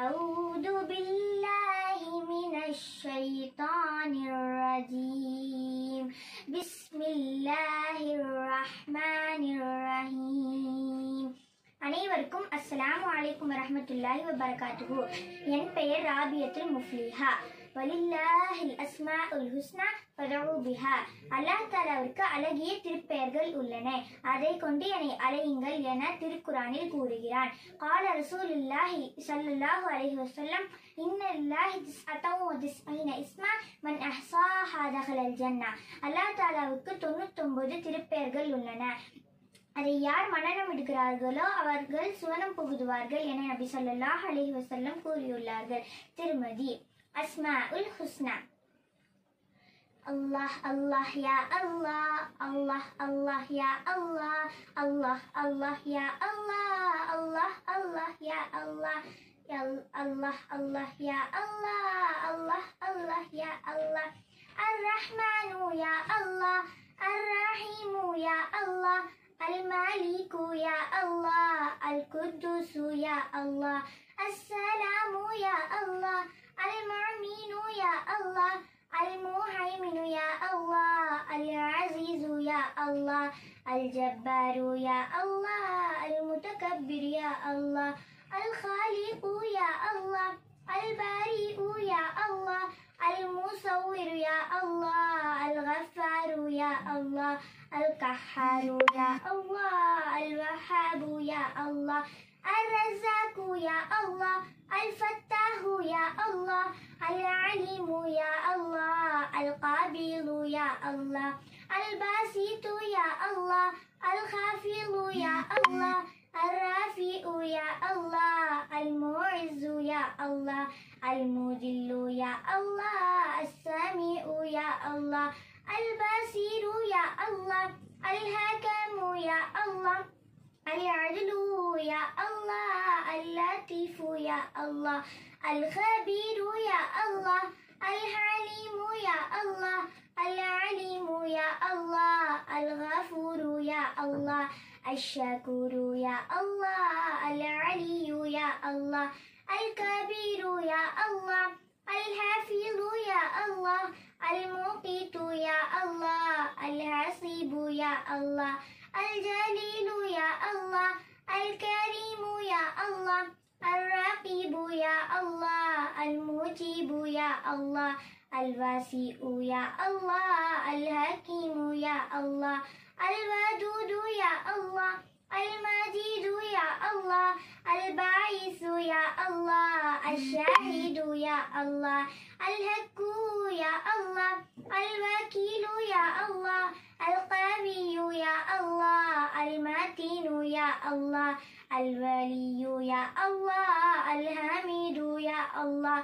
أعوذ بالله من الشيطان الرجيم بسم الله الرحمن الرحيم அனைவருக்கும் அஸ்ஸலாமு அலைக்கும் வரஹ்மத்துல்லாஹி வபரகாத்துஹு என் பெயர் ராபியத்துல் முஃப்லிஹா வலில்லாஹில் அஸ்மா உல் ஹுஸ்னா பரவுபிஹா அல்லாஹ் தாலாவிற்கு அழகிய திருப்பெயர்கள் உள்ளன. அதை கொண்டு என்னை அலையுங்கள் என திருக்குறானில் கூறுகிறான். கால ரசூல் இல்லாஹி சல்லுல்லாஹு அலஹி வசல்லம் இன்னல்லாஹி திஸ்அத்தவும் இஸ்மா ஜன்னா. அல்லாஹ் தாலாவுக்கு தொண்ணூத்தொன்பது திருப்பெயர்கள் உள்ளன. அதை யார் மனநம் எடுக்கிறார்களோ அவர்கள் சுவனம் புகுதுவார்கள் என நபி சொல்லாஹ் அலி வசல்லம் கூறியுள்ளார்கள். திருமதி أسماء الحسنى الله الله يا الله الله الله يا الله الله الله يا الله الله الله يا الله يا الله الله يا الله الله الله يا الله الرحمن يا الله الرحيم يا الله الملك يا الله القدوس يا الله السلام يا الله يا الله المهيمن يا الله العزيز يا الله الجبار يا الله المتكبر يا الله الخالق يا الله البارئ يا الله المصور يا الله الغفار يا الله القهار يا الله الوهاب يا الله الرزاق يا الله الفتاح العليم يا الله القابل يا الله الباسط يا الله الخافض يا الله الرافع يا الله المعز يا الله المذل يا الله السميع يا الله البصير يا الله الحكم يا الله. العدل يا الله اللطيف يا الله الخبير يا الله الحليم يا الله العليم يا الله الغفور يا الله الشكور يا الله العلي يا الله الكبير يا الله الحفيظ يا الله المقيت يا الله الحسيب يا الله الجليل يا الله الكريم يا الله الرقيب يا الله المجيب يا الله الواسع يا الله الحكيم يا الله الودود يا الله المجيد يا الله الباعث يا الله الشاهد يا الله الحق يا الله الوكيل يا الله الله الولي يا الله الحميد يا الله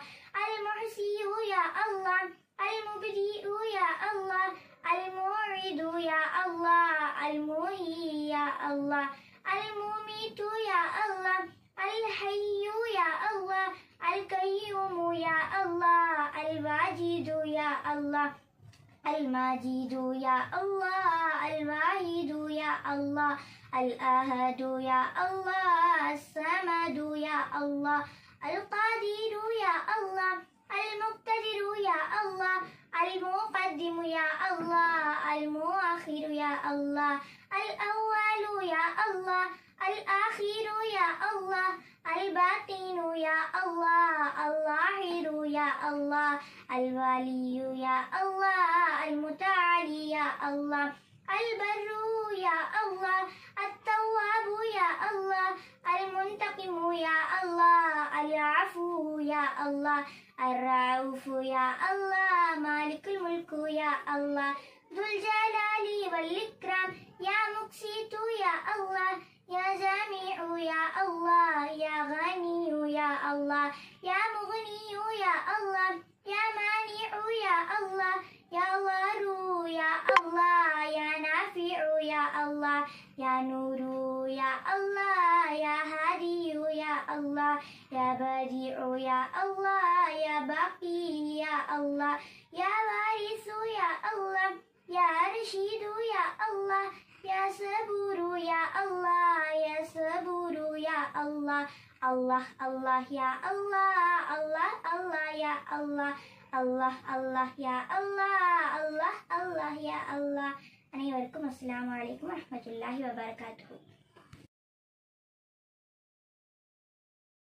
المحسي يا الله المبدئ يا الله الموعد يا الله المحيي يا الله المميت يا الله الحي يا الله القيوم يا الله الواجد يا الله. المجيد يا الله الواحد يا الله الأحد يا الله الصمد يا الله القادر يا الله المقتدر يا الله المقدم يا الله المؤخر يا الله الأول يا الله الآخر يا الله الباطن يا الله الظاهر يا الله الولي يا الله المتعالي يا الله. البر يا الله. التواب يا الله. المنتقم يا الله. العفو يا الله. الرؤوف يا الله. مالك الملك يا الله. ذو الجلال والإكرام. يا مقسط يا الله يا جميع يا الله يا غني يا الله يا مغني يا الله يا مانع يا الله يا ضار يا الله يا نافع يا الله يا نور يا الله يا هادي يا الله يا بديع يا الله يا باقي يا الله يا وارث يا الله يا رشيد يا الله يا صبور يا الله يا صبور يا Allah Allah Allah ya Allah Allah Allah ya Allah Allah Allah ya Allah Allah Allah ya Allah أنا أريكم السلام عليكم ورحمة الله وبركاته